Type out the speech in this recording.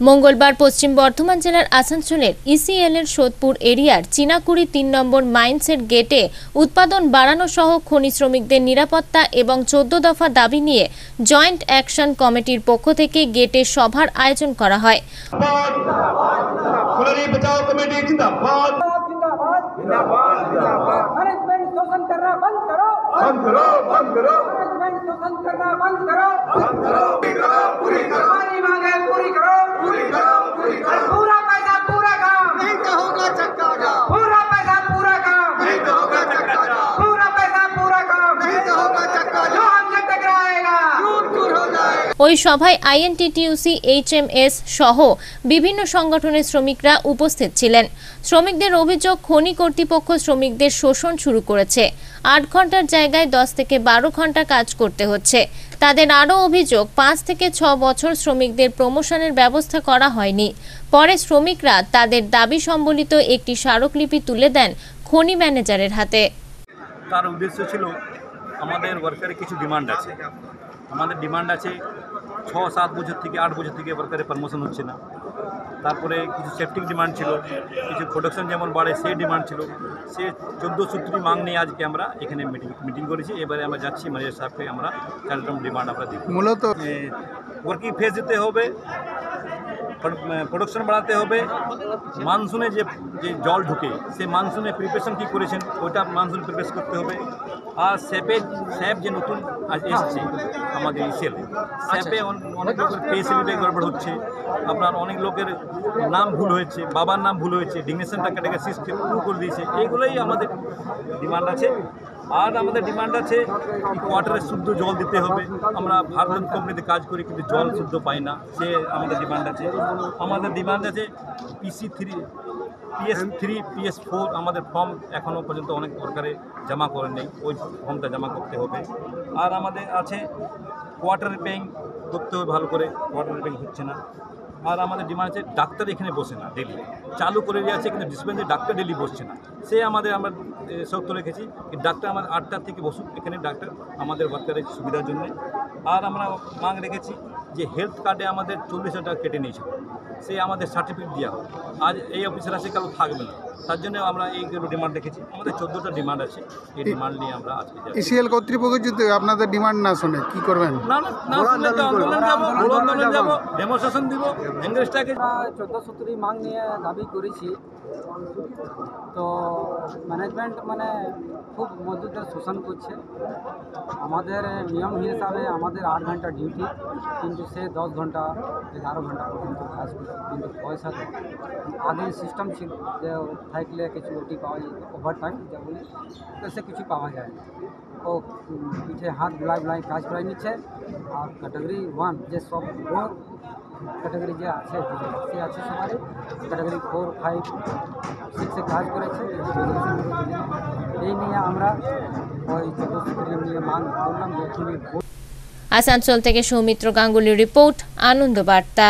মঙ্গলবার পশ্চিম বর্ধমান জেলার আসানসোলের ইসিএল এর সোদপুর এরিয়ার চীনাকুড়ি তিন নম্বর মাইন্সের গেটে উৎপাদন বাড়ানো সহ খনি শ্রমিকদের নিরাপত্তা এবং চোদ্দ দফা দাবি নিয়ে জয়েন্ট অ্যাকশন কমিটির পক্ষ থেকে গেটে সভার আয়োজন করা হয়। বন্ধ করো। ওই সভায় আইএনটিটিউসি এইচএমএস সহ বিভিন্ন সংগঠনের শ্রমিকরা উপস্থিত ছিলেন। শ্রমিকদের অভিযোগ, খনি কর্তৃপক্ষ শ্রমিকদের শোষণ শুরু করেছে। আট ঘণ্টার জায়গায় দশ থেকে বারো ঘণ্টা কাজ করতে হচ্ছে। তাদের আরও অভিযোগ, পাঁচ থেকে ছ বছর শ্রমিকদের প্রমোশনের ব্যবস্থা করা হয়নি। পরে শ্রমিকরা তাদের দাবি সম্বলিত একটি স্মারকলিপি তুলে দেন খনি ম্যানেজারের হাতে। তার উদ্দেশ্য ছিল, আমাদের ওয়ার্কারের কিছু ডিমান্ড আছে। আমাদের ডিমান্ড আছে ছ সাত বছর থেকে আট বছর থেকে ওয়ার্কারের প্রমোশন হচ্ছে না। তারপরে কিছু সেফটিক ডিমান্ড ছিল কিছু প্রোডাকশন যেমন বাড়ে সেই ডিমান্ড ছিল। সে চোদ্দ সূত্রী মাং নিয়ে আজকে আমরা এখানে মিটিং মিটিং করেছি। এবারে আমরা যাচ্ছি ম্যানেজার সাহেবকে আমরা চারটম ডিমান্ড আমরা দিই মূলত ওয়ার্কিং ফেস দিতে হবে প্রোডাকশন বাড়াতে হবে। মানসুনে যে যে জল ঢুকে সেই মানসুনে প্রিপারেশন কী করেছেন ওইটা মানসুন প্রিপারেস করতে হবে। আর স্যাপে স্যাপ যে নতুন আজ এসছে আমাদের ইসেল স্যাপে অনেক লোকের পে স্লিপে গড়বড় হচ্ছে। আপনার অনেক লোকের নাম ভুল হয়েছে বাবার নাম ভুল হয়েছে ডিগনেশন টাকাটাকে সিস্টেম পুরো করে দিয়েছে। এইগুলোই আমাদের ডিমান্ড আছে। আর আমাদের ডিমান্ড আছে কি কোয়ার্টারে শুদ্ধ জল দিতে হবে। আমরা ভারত কোম্পানিতে কাজ করি কিন্তু জল শুদ্ধ পাই না। সে আমাদের ডিমান্ড আছে। আমাদের ডিমান্ড আছে PC three PS three PS four আমাদের ফর্ম এখনও পর্যন্ত অনেক সরকারে জমা করে নেই ওই ফর্মটা জমা করতে হবে। আর আমাদের আছে কোয়ার্টার রিপেয়ারিং করতে হবে ভালো করে কোয়ার্টার রিপেয়ারিং হচ্ছে না। আর আমাদের ডিমান্ড আছে, ডাক্তার এখানে বসে না ডেলি চালু করে দিয়েছে কিন্তু ডিসপেন্সারি ডাক্তার ডেলি বসছে না। সে আমাদের, আমরা শক্ত রেখেছি ডাক্তার আমার আটটার থেকে বসুক। এখানে ডাক্তার আমাদের বাচ্চাদের সুবিধার জন্য। আর আমরা মাং রেখেছি যে হেলথ কার্ডে আমাদের চল্লিশ হাজার টাকা কেটে নিয়েছিল সেই আমাদের সার্টিফিকেট দেওয়া হোক। আজ এই অফিসার আছে কারও থাকবে না। তার জন্য আমরা এইগুলো ডিমান্ড রেখেছি আমাদের চোদ্দোটা ডিমান্ড আছে। এই ডিমান্ড নিয়ে আমরা আজকে ইসিএল কর্তৃপক্ষ যদি আপনাদের ডিমান্ড না শোনে কি করবেন? না না না শুনলে তো আন্দোলন যাব আন্দোলন যাব। ডেমোস্ট্রেশন দিব ইংরেজটাকে চোদ্দ সত্তরি মাং নিয়ে দাবি করেছি। তো ম্যানেজমেন্ট মানে খুব মজদুরদের শোষণ করছে। আমাদের নিয়ম হিসাবে আমাদের আট ঘণ্টা ডিউটি কিন্তু সে দশ ঘণ্টা এগারো ঘণ্টা পর্যন্ত কাজ করছে কিন্তু পয়সা দেয় না। আগে সিস্টেম ছিল যে থাকলে কিছু ওটি পাওয়া যেত ওভার টাইম যা বলি তো সে কিছু পাওয়া যায় না ও উম, পিঠে হাত বুলাই বুলাই কাজ করে নিচ্ছে আর ক্যাটাগরি ওয়ান যে সব লোক ক্যাটাগরি যে আছে সে আছে সবারই ক্যাটাগরি ফোর ফাইভ সিক্সে কাজ করেছে এই নিয়ে আমরা ওই চতুর্থ নিয়ে মান করলাম যে তুমি আসানসোল থেকে সৌমিত্র গাঙ্গুলির রিপোর্ট আনন্দ বার্তা।